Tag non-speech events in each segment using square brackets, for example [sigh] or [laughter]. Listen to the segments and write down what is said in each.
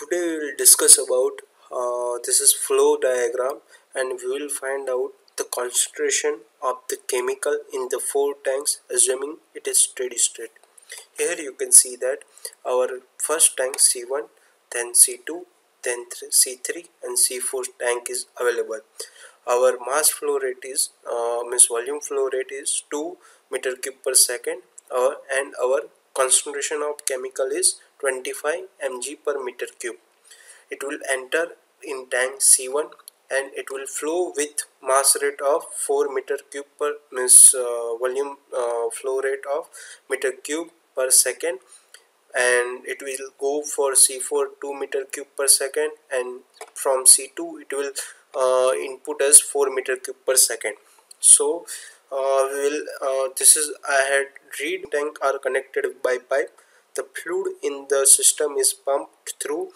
today we will discuss about uh, this is flow diagram and we will find out the concentration of the chemical in the four tanks assuming it is steady state. Here you can see that our first tank c1 then c2 then c3 and c4 tank is available. Our mass flow rate is uh, means volume flow rate is 2 meter cube per second uh, and our concentration of chemical is 25 mg per meter cube. It will enter in tank C1 and it will flow with mass rate of 4 meter cube per means uh, volume uh, flow rate of meter cube per second. And it will go for C4 2 meter cube per second and from C2 it will uh, input as 4 meter cube per second. So uh, we will uh, this is I had read tank are connected by pipe the fluid in the system is pumped through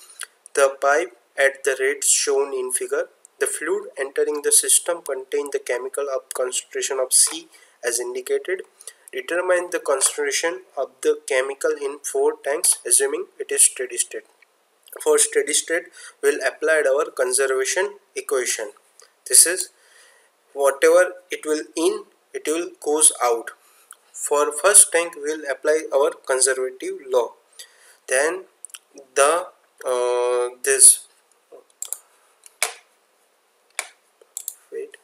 the pipe at the rates shown in figure. The fluid entering the system contains the chemical of concentration of C as indicated. Determine the concentration of the chemical in four tanks assuming it is steady state. For steady state, we will apply our conservation equation. This is whatever it will in, it will goes out for first tank we will apply our conservative law. Then the uh, this wait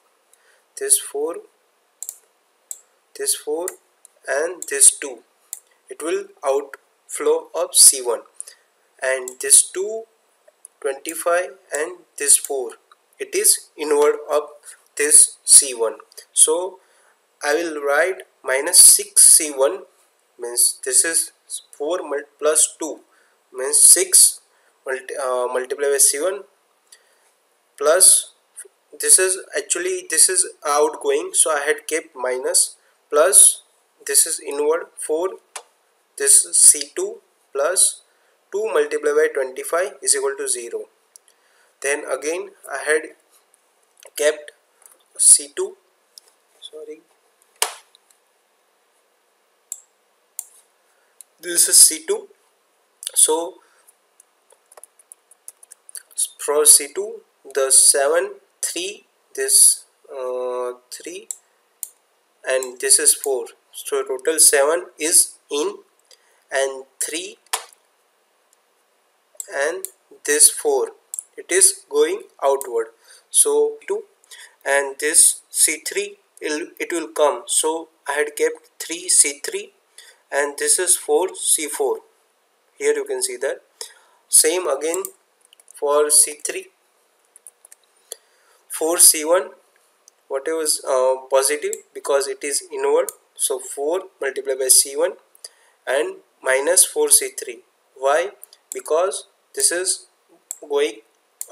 this 4 this 4 and this 2 it will outflow of C1 and this 2 25 and this 4 it is inward of this C1 so I will write minus 6c1 means this is 4 plus 2 means 6 multi, uh, multiplied by c1 plus this is actually this is outgoing. So I had kept minus plus this is inward 4 this is c2 plus 2 multiplied by 25 is equal to 0 then again I had kept c2 this is C2 so for C2 the 7 3 this uh, 3 and this is 4 so total 7 is in and 3 and this 4 it is going outward. So 2 and this C3 it will come. So I had kept 3 C3 and this is for C4 here you can see that. Same again for C3 for C1 whatever is uh, positive because it is inward so 4 multiplied by C1 and minus 4C3 why? Because this is going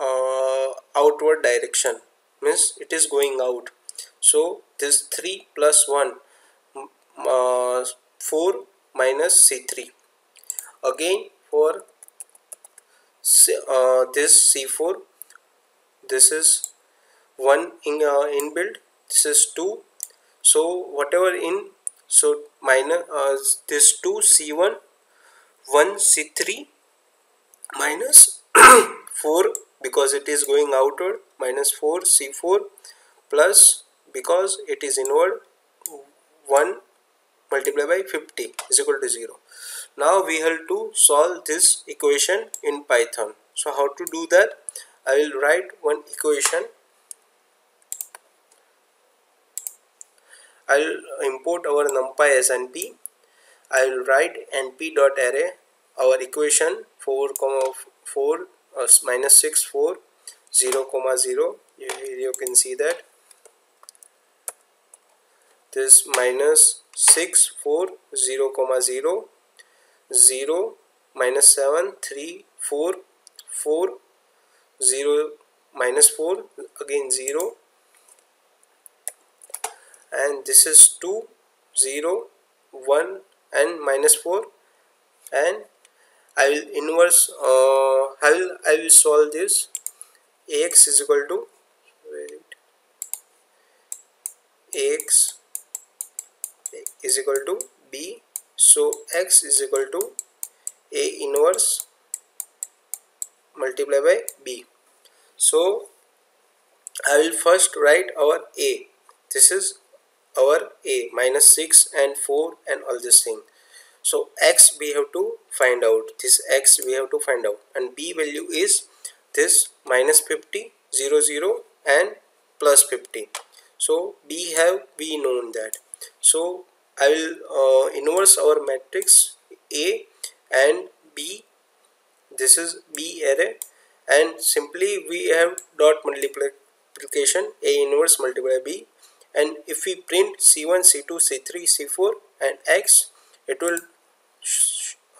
uh, outward direction means it is going out. So this 3 plus 1 uh, 4 minus C3 again for uh, this C4 this is 1 in uh, inbuilt this is 2 so whatever in so minus uh, this 2 C1 1 C3 minus [coughs] 4 because it is going outward minus 4 C4 plus because it is inward 1 multiply by 50 is equal to 0 now we have to solve this equation in python. So how to do that? I will write one equation. I will import our numpy as np i will write np dot array. Our equation 4 comma 4 uh, minus 6 4 0 comma 0 here you can see that. This minus 6 4 0 comma 0 0 minus 7 3 4 4 0 minus 4 again 0 and this is 2 0 1 and minus 4 and I will inverse uh, I will I will solve this. Ax is equal to wait ax is equal to b. So x is equal to a inverse multiplied by b. So I will first write our a. This is our a minus 6 and 4 and all this thing. So x we have to find out. This x we have to find out. And b value is this minus 50 0 0 and plus 50 so b have we known that. So I will uh, inverse our matrix A and B. This is B array. And simply we have dot multiplication A inverse multiply B. And if we print C1 C2 C3 C4 and X it will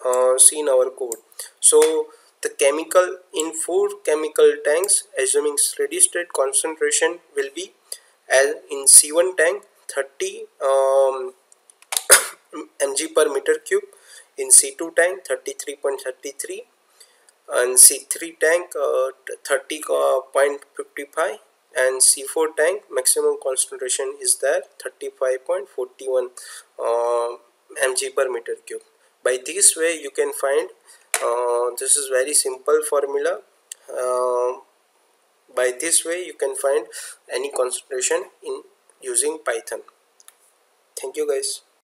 uh, see in our code. So the chemical in four chemical tanks assuming steady state concentration will be as in C1 tank 30 um, mg per meter cube in C2 tank 33.33 and C3 tank uh, 30.55 and C4 tank maximum concentration is there 35.41 uh, mg per meter cube. By this way you can find uh, this is very simple formula. Uh, by this way you can find any concentration in using python. Thank you guys